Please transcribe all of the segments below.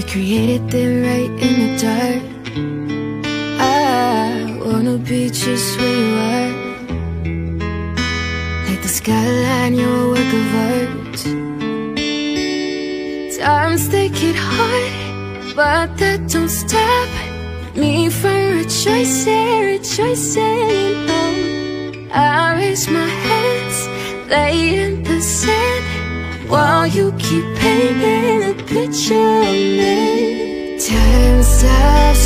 You created them right in the dark. I wanna be just where you are. Like the skyline, you're a work of art. Times they get hard, but that don't stop me from rejoicing, rejoicing. Oh, I raise my hands, lay in the while you keep painting a picture of me. Time stops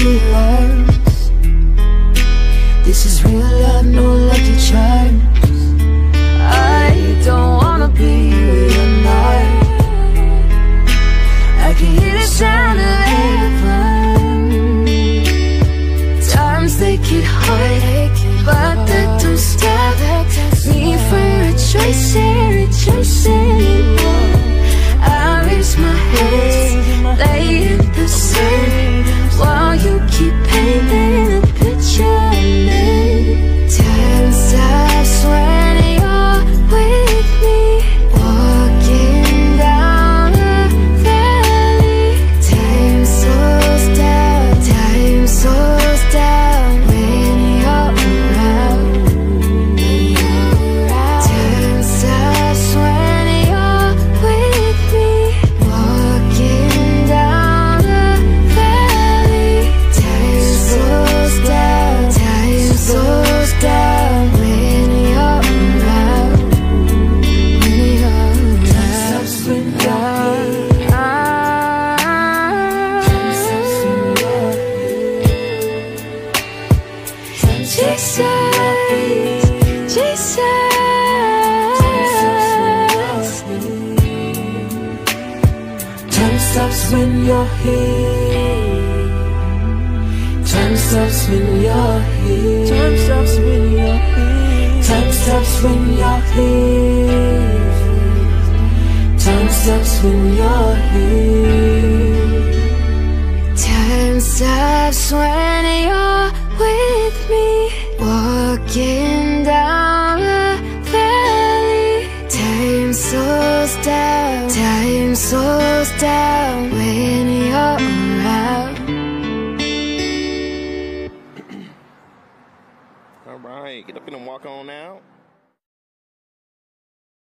into. This is real love, no lucky charms. Jesus. Time stops when you're here. Time stops when you're here. Time stops when you're here. Time stops when you're here. Time stops when you're here. Time stops when you're with me, walking down, time slows down when you're around. All right, get up and walk on out.